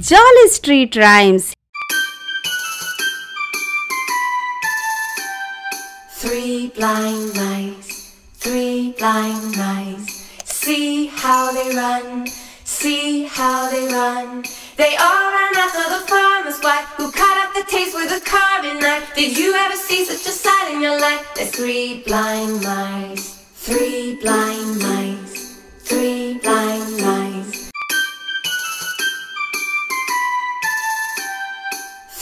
Jolly Street Rhymes. Three blind mice, three blind mice. See how they run, see how they run. They all ran after the farmer's wife who cut up the taste with a carving knife. Did you ever see such a sight in your life? There's three blind mice, three blind mice,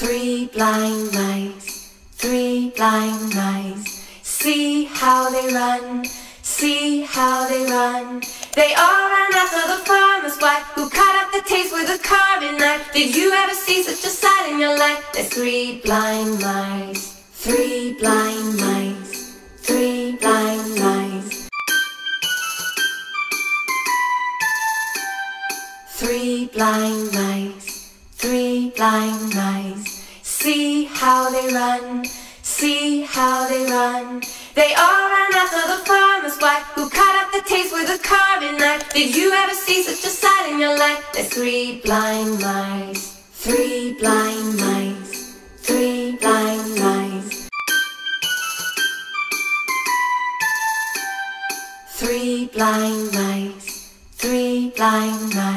Three blind mice, three blind mice. See how they run, see how they run. They all ran after the farmer's wife who cut up the taste with a carving knife. Did you ever see such a sight in your life? There's three blind mice, three blind mice, three blind mice. Three blind mice, three blind mice. See how they run, see how they run. They all ran after the farmer's wife who cut up the taste with a carving knife. Did you ever see such a sight in your life? There's three blind mice, three blind mice, three blind mice. Three blind mice, three blind mice.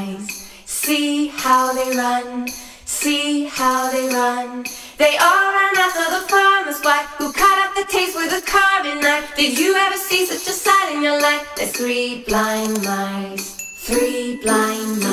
How they run, see how they run. They all ran after the farmer's wife who cut up the taste with a carving knife. Did you ever see such a sight in your life? There's three blind mice, three blind mice.